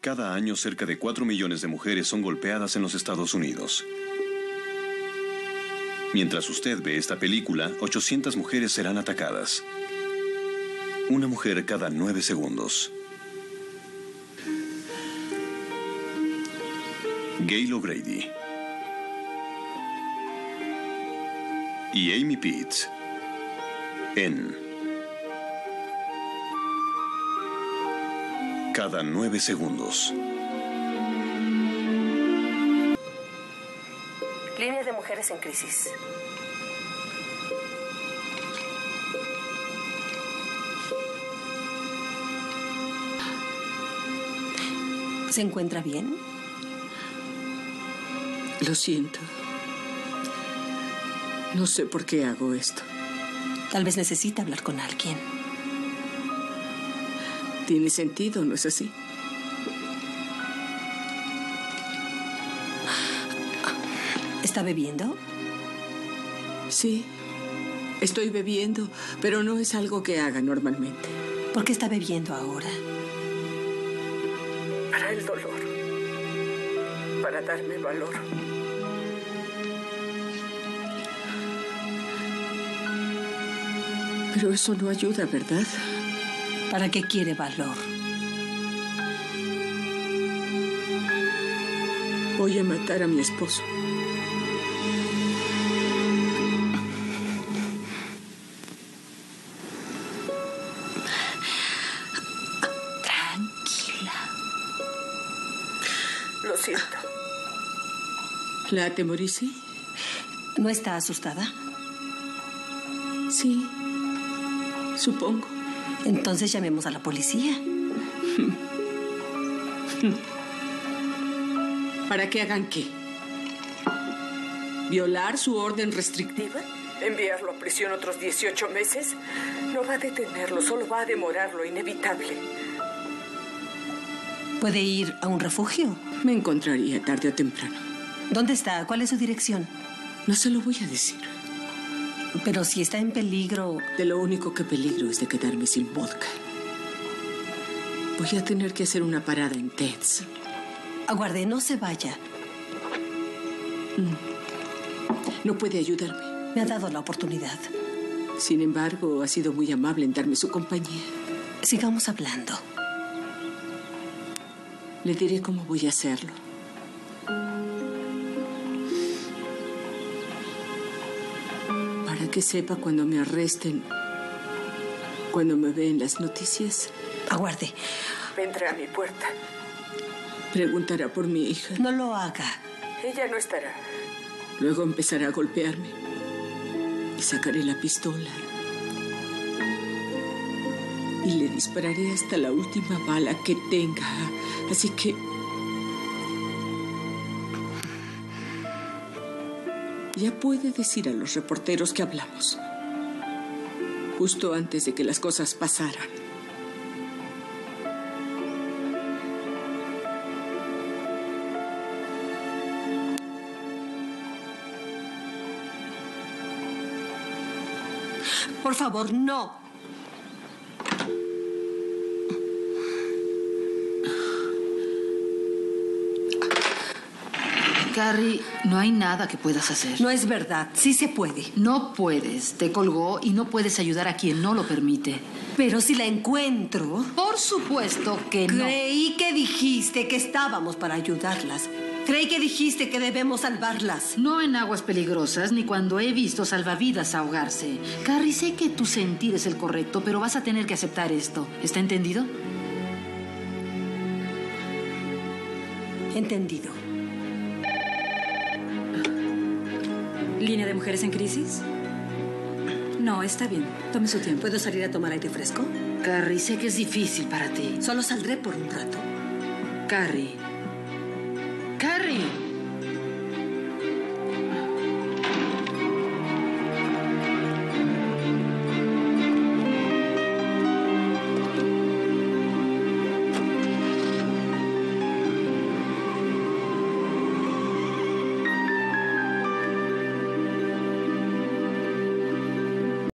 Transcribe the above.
Cada año cerca de 4 millones de mujeres son golpeadas en los Estados Unidos. Mientras usted ve esta película, 800 mujeres serán atacadas. Una mujer cada 9 segundos. Gail O'Grady. Y Amy Pitts. En. Cada 9 segundos. Línea de mujeres en crisis. ¿Se encuentra bien? Lo siento. No sé por qué hago esto. Tal vez necesita hablar con alguien. Tiene sentido, ¿no es así? ¿Está bebiendo? Sí. Estoy bebiendo, pero no es algo que haga normalmente. ¿Por qué está bebiendo ahora? Para el dolor. Para darme valor. Pero eso no ayuda, ¿verdad? ¿Para qué quiere valor? Voy a matar a mi esposo. Tranquila. Lo siento. ¿La atemoricé? ¿No está asustada? Sí. Supongo. Entonces llamemos a la policía. ¿Para que hagan qué? ¿Violar su orden restrictiva? ¿Enviarlo a prisión otros 18 meses? No va a detenerlo, solo va a demorarlo, inevitable. ¿Puede ir a un refugio? Me encontraría tarde o temprano. ¿Dónde está? ¿Cuál es su dirección? No se lo voy a decir. Pero si está en peligro... De lo único que peligro es de quedarme sin vodka. Voy a tener que hacer una parada en Ted's. Aguarde, no se vaya. No puede ayudarme. Me ha dado la oportunidad. Sin embargo, ha sido muy amable en darme su compañía. Sigamos hablando. Le diré cómo voy a hacerlo. Que sepa cuando me arresten, cuando me ve en las noticias, Aguarde. vendrá a mi puerta. Preguntará por mi hija. No lo haga. Ella no estará. Luego empezará a golpearme. Y sacaré la pistola. Y le dispararé hasta la última bala que tenga. Así que... Ya puede decir a los reporteros que hablamos. Justo antes de que las cosas pasaran. Por favor, no. Carrie, no hay nada que puedas hacer. No es verdad. Sí se puede. No puedes. Te colgó y no puedes ayudar a quien no lo permite. Pero si la encuentro... Por supuesto que no. Creí que dijiste que estábamos para ayudarlas. Creí que dijiste que debemos salvarlas. No en aguas peligrosas ni cuando he visto salvavidas ahogarse. Carrie, sé que tu sentir es el correcto, pero vas a tener que aceptar esto. ¿Está entendido? Entendido. ¿Línea de mujeres en crisis? No, está bien. Tome su tiempo. ¿Puedo salir a tomar aire fresco? Carrie, sé que es difícil para ti. Solo saldré por un rato. Carrie,